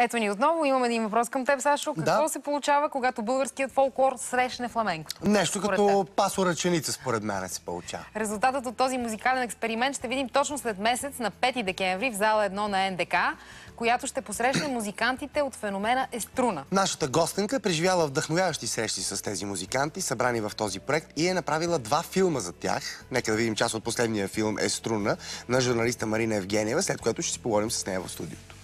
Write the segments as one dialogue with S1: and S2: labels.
S1: Ето ни отново. Имам един въпрос към теб, Сашо. Какво
S2: Да.
S1: се получава, когато българският фолклор срещне фламенко?
S2: Нещо като
S1: теб.
S2: пасо ръченица, според мен, се получава.
S1: Резултатът от този музикален експеримент ще видим точно след месец на 5 декември в зала 1 на НДК, която ще посрещне музикантите от феномена Еструна.
S2: Нашата гостенка е преживяла вдъхновяващи срещи с тези музиканти, събрани в този проект и е направила два филма за тях. Нека да видим част от последния филм е Струна на журналиста Марина Евгениева, след което ще си поговорим с нея в студиото.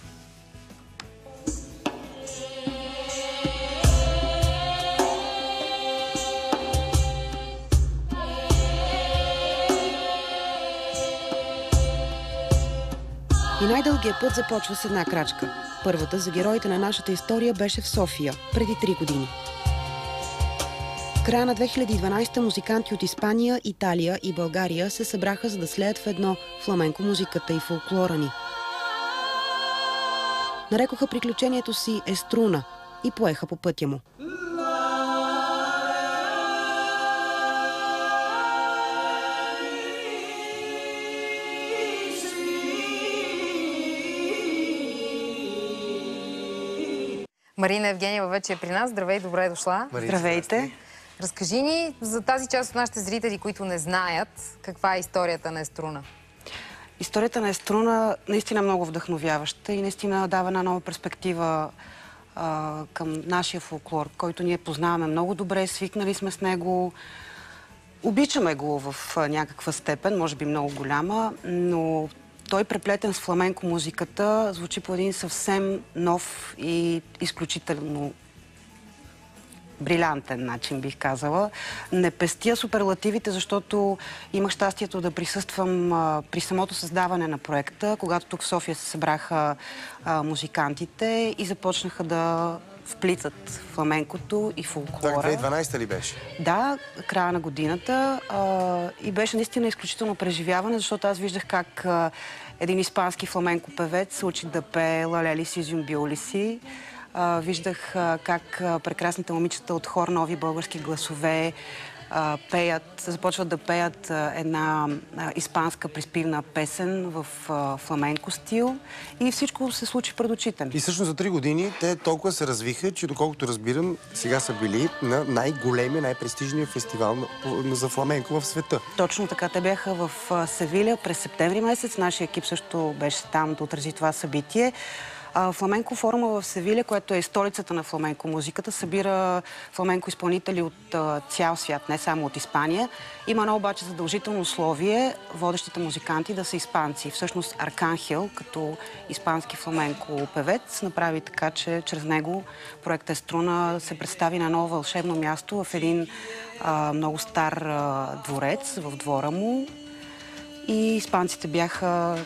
S3: Най-дългият път започва с една крачка. Първата за героите на нашата история беше в София, преди три години. В края на 2012 музиканти от Испания, Италия и България се събраха за да слеят в едно фламенко музиката и фолклора ни. Нарекоха приключението си Еструна и поеха по пътя му.
S1: Марина Евгениева вече е при нас. Здравей, добре е дошла.
S2: Марина,
S3: Здравейте!
S1: Разкажи ни за тази част от нашите зрители, които не знаят, каква е историята на Еструна.
S3: Историята на Еструна наистина е много вдъхновяваща и наистина дава една нова перспектива а, към нашия фолклор, който ние познаваме много добре, свикнали сме с него, обичаме го в някаква степен, може би много голяма, но той преплетен с фламенко музиката звучи по един съвсем нов и изключително брилянтен начин, бих казала. Не пестия суперлативите, защото имах щастието да присъствам а, при самото създаване на проекта, когато тук в София се събраха а, музикантите и започнаха да вплитат фламенкото и
S2: Так,
S3: фолклора.
S2: 2012 ли беше?
S3: Да, края на годината а, и беше наистина изключително преживяване, защото аз виждах как а, един испански фламенко певец се учи да пее Лалели си, Зюмбиоли си. А, виждах а, как а, прекрасните момичета от хор Нови български гласове пеят, започват да пеят една испанска приспивна песен в фламенко стил и всичко се случи пред очите ми.
S2: И всъщност за три години те толкова се развиха, че доколкото разбирам, сега са били на най-големия, най-престижния фестивал за фламенко в света.
S3: Точно така. Те бяха в Севиля през септември месец. Нашия екип също беше там да отрази това събитие. Фламенко форума в Севиля, което е столицата на фламенко музиката, събира фламенко изпълнители от цял свят, не само от Испания. Има едно обаче задължително условие водещите музиканти да са испанци. Всъщност Арканхел, като испански фламенко певец, направи така, че чрез него проектът Еструна се представи на ново вълшебно място в един а, много стар а, дворец в двора му. И испанците бяха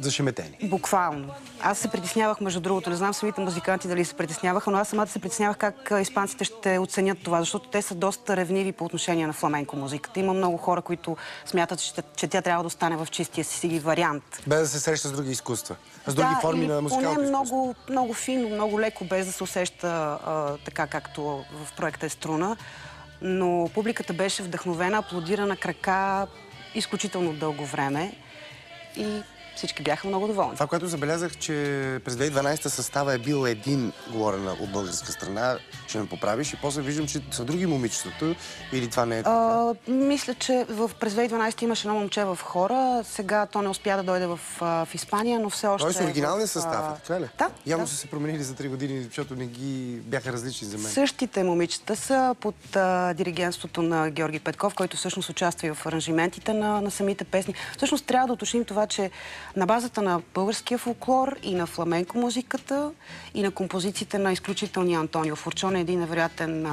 S2: Зашеметени.
S3: буквално. Аз се притеснявах, между другото, не знам самите музиканти дали се притесняваха, но аз самата се притеснявах как испанците ще оценят това, защото те са доста ревниви по отношение на фламенко музиката. Има много хора, които смятат, че, че тя трябва да остане в чистия си вариант.
S2: Без да се среща с други изкуства. С други форми
S3: или
S2: на музикалното
S3: поне много, много фино, много леко, без да се усеща а, така, както в проекта е струна. Но публиката беше вдъхновена, аплодира на крака изключително дълго време и всички бяха много доволни.
S2: Това, което забелязах, че през 2012 състава е бил един говорен от българска страна, ще ме поправиш и после виждам, че са други момичетата или това не е така.
S3: А, мисля, че в, през 2012 имаше едно момче в хора. Сега то не успя да дойде в, в Испания, но все още.
S2: Тоест
S3: е
S2: оригиналния
S3: в,
S2: състав, е, така ли?
S3: Да.
S2: Явно
S3: да.
S2: са се променили за 3 години, защото не ги бяха различни за мен.
S3: Същите момичета са под а, диригентството на Георги Петков, който всъщност участва и в аранжиментите на, на самите песни. Всъщност трябва да уточним това, че на базата на българския фолклор и на фламенко музиката и на композициите на изключителния Антонио Фурчоне, един невероятен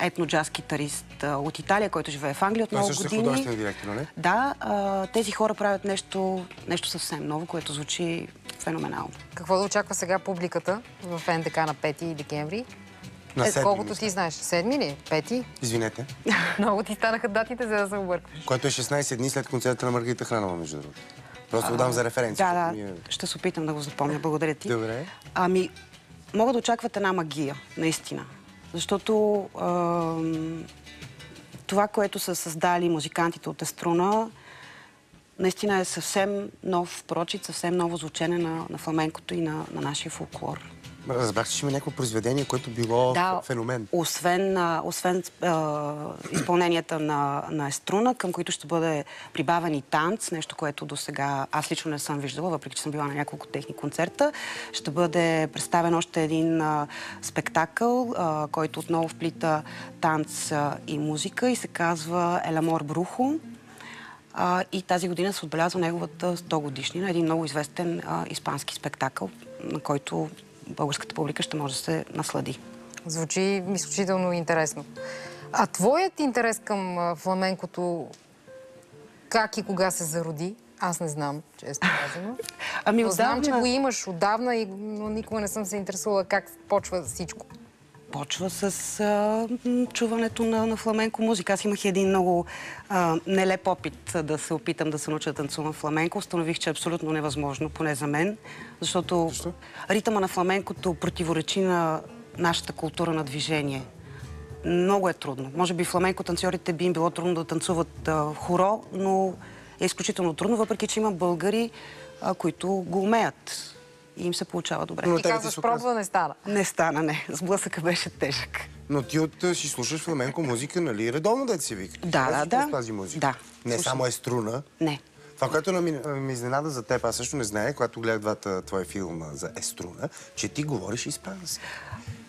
S3: етно-джаз китарист от Италия, който живее в Англия от много
S2: също е
S3: години.
S2: художествен директор, нали?
S3: Да, а, тези хора правят нещо, нещо съвсем ново, което звучи феноменално.
S1: Какво да очаква сега публиката в НДК на 5 декември?
S2: На
S1: е, колкото ти знаеш. Седми ли? Пети?
S2: Извинете.
S1: Много ти станаха датите, за да се объркваш.
S2: Което е 16 дни след концерта на Маргарита Хранова, между другото. Просто го дам за референция.
S3: Да, да,
S2: Ние-
S3: ще се опитам да го запомня. Благодаря ти.
S2: Добре.
S3: Ами, могат да очакват една магия, наистина. Защото ам, това, което са създали музикантите от Еструна, наистина е съвсем нов прочит, съвсем ново звучене на, на фламенкото и на, на нашия фолклор.
S2: Разбрах, че има някакво произведение, което било
S3: Да,
S2: феномен.
S3: Освен, освен а, изпълненията на, на Еструна, към които ще бъде прибавен и танц, нещо, което до сега аз лично не съм виждала, въпреки че съм била на няколко техни концерта, ще бъде представен още един а, спектакъл, а, който отново вплита танц а, и музика и се казва Еламор Брухо. А, и тази година се отбелязва неговата 100 годишнина, един много известен а, испански спектакъл, на който българската публика ще може да се наслади.
S1: Звучи изключително интересно. А твоят интерес към фламенкото как и кога се зароди? Аз не знам, често казано.
S3: Ами
S1: Но знам, че
S3: отдавна-
S1: го имаш отдавна, но никога не съм се интересувала как почва всичко.
S3: Почва с а, чуването на, на фламенко музика. Аз имах един много а, нелеп опит да се опитам да се науча да танцувам фламенко. Установих, че е абсолютно невъзможно, поне за мен, защото ритъма на фламенкото противоречи на нашата култура на движение. Много е трудно. Може би фламенко танцорите би им било трудно да танцуват а, хоро, но е изключително трудно, въпреки че има българи, а, които го умеят и им се получава добре.
S2: Но
S1: Ти
S2: ти
S1: казваш,
S2: се оказа-
S1: пробва, не стана.
S3: Не стана, не. Сблъсъка беше тежък.
S2: Но ти от, си слушаш фламенко музика, нали? Редовно да си вика.
S3: Да, да, да.
S2: Тази музика?
S3: Да,
S2: Не
S3: слушам.
S2: само е струна.
S3: Не.
S2: Това, което ми, ми изненада за теб, аз също не знаех, когато гледах двата твои филма за Еструна, че ти говориш испански.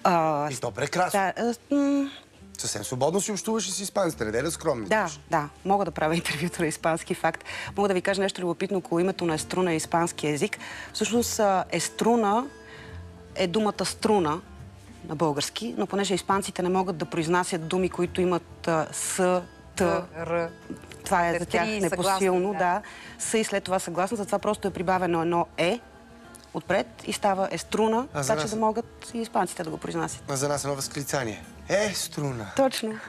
S3: А,
S2: И то прекрасно.
S3: да,
S2: Съвсем свободно си общуваш и с испанците, не да скромни.
S3: да, да, мога да правя интервюто на испански факт. Мога да ви кажа нещо любопитно около името на Еструна и испански език. Всъщност Еструна е думата струна на български, но понеже испанците не могат да произнасят думи, които имат с, т,
S1: Р.
S3: това е за тях непосилно, да.
S1: да.
S3: С и след това съгласна, затова просто е прибавено едно е отпред и става еструна, така че да могат и испанците да го произнасят.
S2: А за нас едно възклицание. Е, струна.
S3: Точно.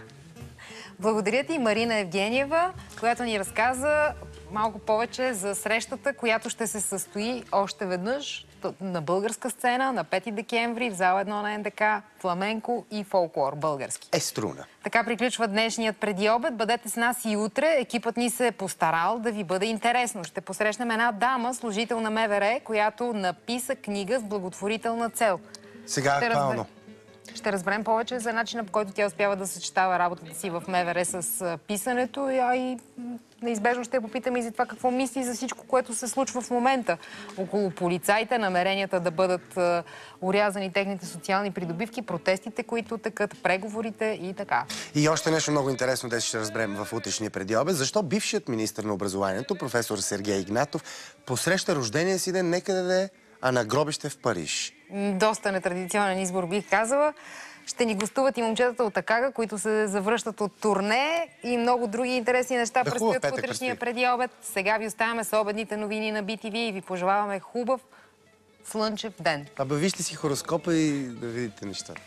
S1: Благодаря ти, Марина Евгениева, която ни разказа малко повече за срещата, която ще се състои още веднъж на българска сцена на 5 декември в зала 1 на НДК, фламенко и фолклор български.
S2: Е, струна.
S1: Така приключва днешният преди обед. Бъдете с нас и утре. Екипът ни се е постарал да ви бъде интересно. Ще посрещнем една дама, служител на МВР, която написа книга с благотворителна цел.
S2: Сега
S1: Ще
S2: актуално.
S1: Ще разберем повече за начина, по който тя успява да съчетава работата си в МВР с писането, а и неизбежно ще я попитаме и за това какво мисли за всичко, което се случва в момента около полицаите, намеренията да бъдат урязани техните социални придобивки, протестите, които текат, преговорите и така.
S2: И още нещо много интересно, днес ще разберем в утрешния преди обед. Защо бившият министр на образованието, професор Сергей Игнатов, посреща рождения си ден некъде да е, а на гробище в Париж.
S1: Доста нетрадиционен избор, бих казала. Ще ни гостуват и момчетата от Акага, които се завръщат от турне и много други интересни неща
S2: Да,
S1: предстоят в утрешния преди обед. Сега ви оставяме с обедните новини на BTV и ви пожелаваме хубав слънчев ден.
S2: Абе, вижте си хороскопа и да видите нещата.